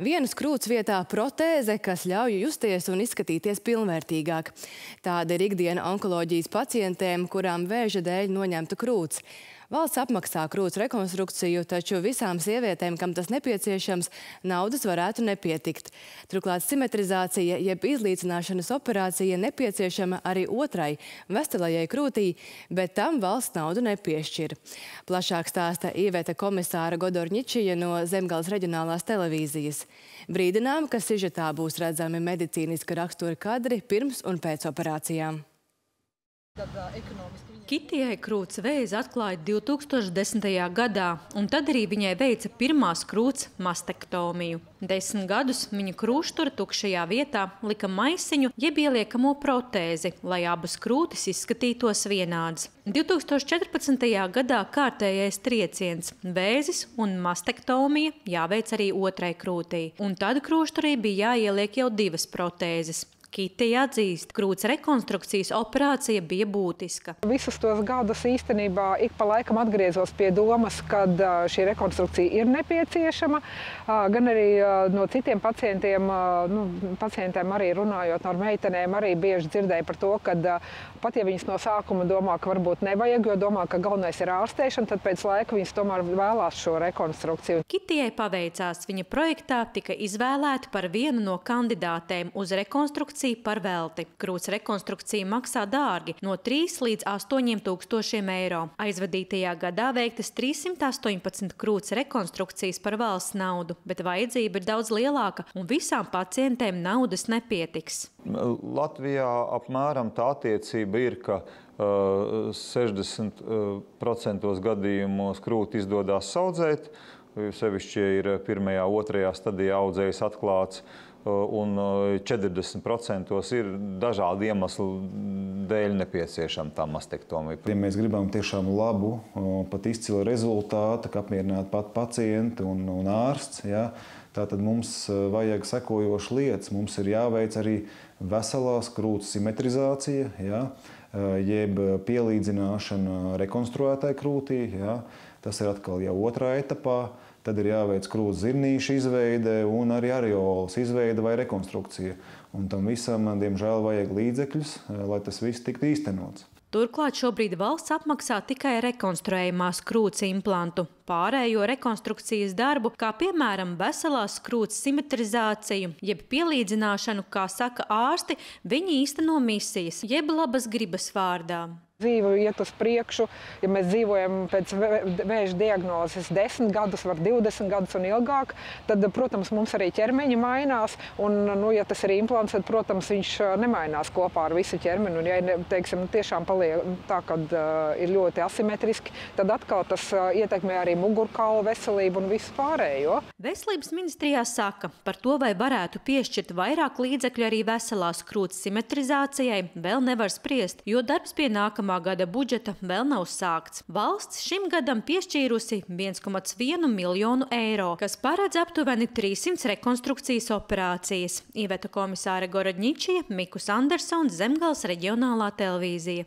Vienas krūts vietā protēze, kas ļauj justies un izskatīties pilnvērtīgāk. Tāda ir ikdiena onkoloģijas pacientēm, kurām vēža dēļ noņemta krūts. Valsts apmaksā krūts rekonstrukciju, taču visām sievietēm, kam tas nepieciešams, naudas varētu nepietikt. Turklāt simetrizācija jeb izlīdzināšanas operācija nepieciešama arī otrai, veselajai krūtī, bet tam valsts naudu nepiešķir. Plašāk stāsta Īveta komisāra Godorņičija no Zemgales reģionālās televīzijas. Brīdinām, ka sižetā būs redzami medicīniska rakstura kadri pirms un pēc operācijām. Kitijai krūts vēzi atklāja 2010. gadā, un tad arī viņai veica pirmās krūts mastektomiju. Desmit gadus viņa krūštura tukšajā vietā lika maisiņu jeb ieliekamo protēzi, lai abas krūtis izskatītos vienādas. 2014. gadā kārtējais trieciens – vēzis un mastektomija jāveic arī otrai krūtī, un tad krūšturī bija jāieliek jau divas protēzes. Kitija atzīst, krūts rekonstrukcijas operācija bija būtiska. Visus tos gadus īstenībā ik pa laikam atgriezos pie domas, kad šī rekonstrukcija ir nepieciešama. Gan arī no citiem pacientiem, nu, pacientiem arī runājot ar meitenēm, arī bieži dzirdēju par to, ka pat ja viņas no sākuma domā, ka varbūt nevajag, jo domā, ka galvenais ir ārstēšana, tad pēc laika viņas tomēr vēlās šo rekonstrukciju. Kitijai paveicās. Viņa projektā tika izvēlēta par vienu no kandidātēm uz rekonstrukciju rekonstrukcija par velti. Krūts rekonstrukcija maksā dārgi – no 3 līdz 8 tūkstošiem eiro. Aizvadītajā gadā veiktas 318 krūts rekonstrukcijas par valsts naudu, bet vajadzība ir daudz lielāka un visām pacientēm naudas nepietiks. Latvijā apmēram tā attiecība ir, ka 60% uh, uh, gadījumos krūti izdodas saudzēt, sevišķi ir pirmajā, otrajā stadijā audzējs atklāts, un 40% ir dažādu iemeslu dēļ nepieciešama tā mastektomija. Ja mēs gribam tiešām labu, pat izcilu rezultātu, ka apmierinātu pat pacienti un, un ārsts, ja, tātad mums vajag sekojošas lietas. Mums ir jāveic arī veselās krūts simetrizācija, ja, jeb pielīdzināšana rekonstruētai krūtī. Ja. Tas ir atkal jau otrā etapā. Tad ir jāveic krūts zirnīša izveide un arī areolas izveide vai rekonstrukcija. Un tam visam, diemžēl, vajag līdzekļus, eh, lai tas viss tiktu īstenots. Turklāt šobrīd valsts apmaksā tikai rekonstruējumās krūts implantu. Pārējo rekonstrukcijas darbu, kā piemēram veselās krūts simetrizāciju, jeb pielīdzināšanu, kā saka ārsti, viņi īsteno misijas, jeb labas gribas vārdā. Dzīve iet uz priekšu, ja mēs dzīvojam pēc vēža diagnozes 10 gadus, var 20 gadus un ilgāk, tad, protams, mums arī ķermeņi mainās. Un, nu, ja tas ir implants, tad, protams, viņš nemainās kopā ar visu ķermeni. Un, ja teiksim, tiešām paliek tā, ka uh, ir ļoti asimetriski, tad atkal tas uh, ietekmē arī mugurkaulu veselību un visu pārējo. Veselības ministrijā saka, par to, vai varētu piešķirt vairāk līdzekļu arī veselās krūts simetrizācijai, vēl nevar spriest, jo darbs pie nākamā nākamā gada budžeta vēl nav sākts. Valsts šim gadam piešķīrusi 1,1 miljonu eiro, kas paredz aptuveni 300 rekonstrukcijas operācijas. Iveta komisāra Gorodņičija, Mikus Andersons, Zemgals reģionālā televīzija.